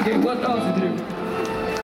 Ok, what else, Rodrigo?